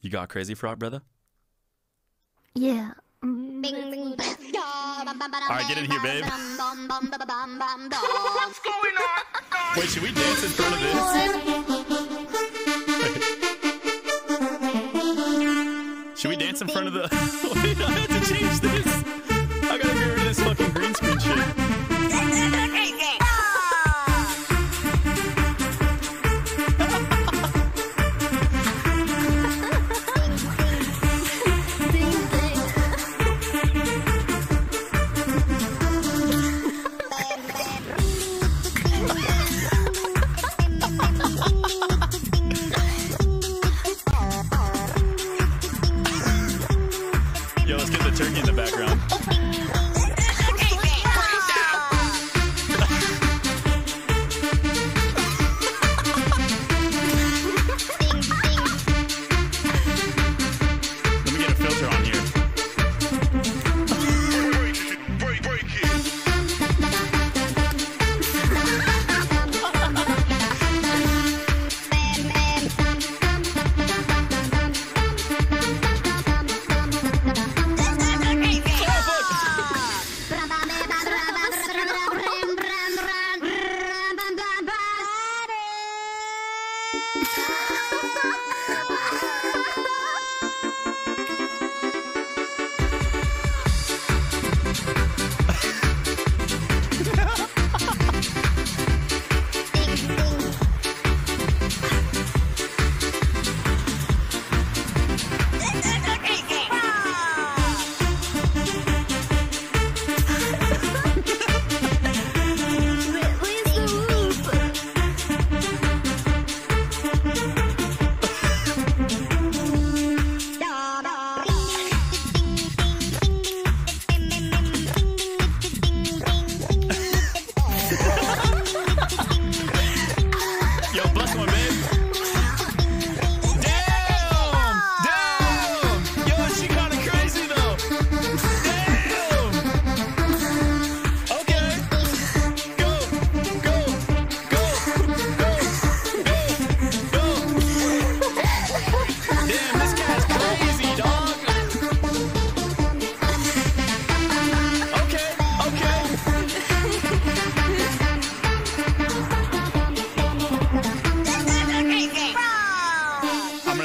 You got crazy frog, brother? Yeah. Alright, get in here, babe. What's going on? Wait, should we dance in front of this? Should we dance in front of the? Wait, I have to change this.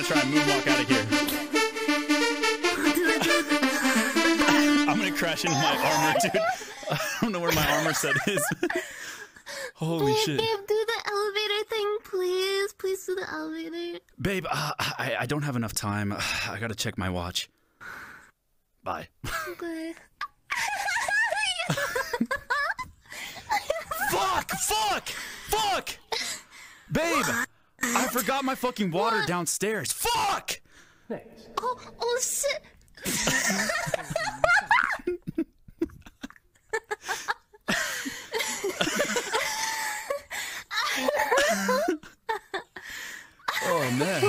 Gonna try and moonwalk out of here. I'm gonna crash into my armor, dude. I don't know where my armor set is. Holy Babe, shit. babe, do the elevator thing, please. Please do the elevator. Babe, uh, I, I don't have enough time. I gotta check my watch. Bye. Okay. fuck! Fuck! Fuck! Babe! I forgot my fucking water what? downstairs. Fuck! Thanks. Oh, oh shit. oh man.